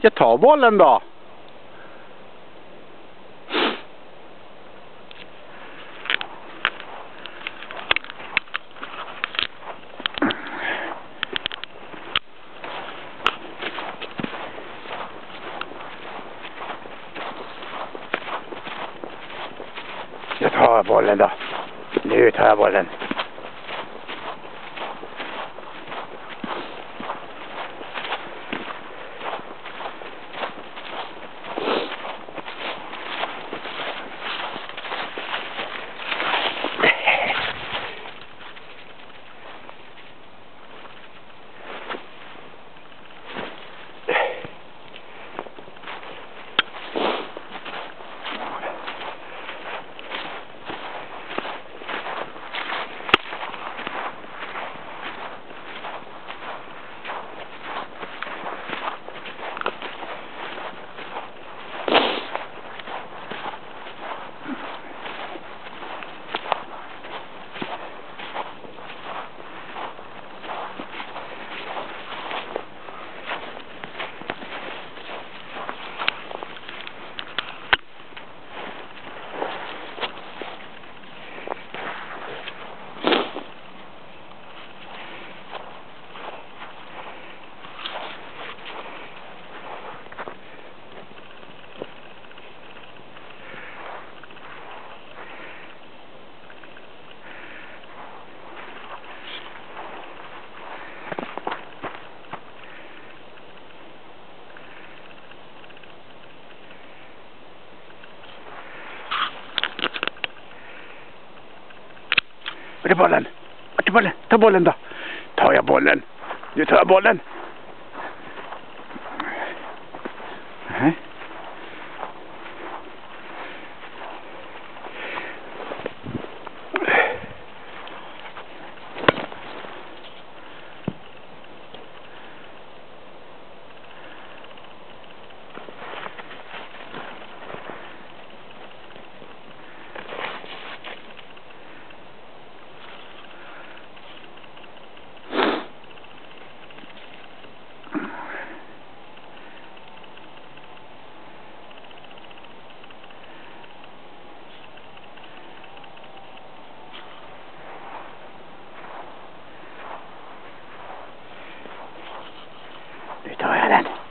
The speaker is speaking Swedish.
Jag tar bollen då. Jag tar bollen då. Nu tar jag bollen. Var är bollen? Var är bollen? Ta bollen då. Tar jag bollen. Nu tar jag bollen. Nu tar jag den.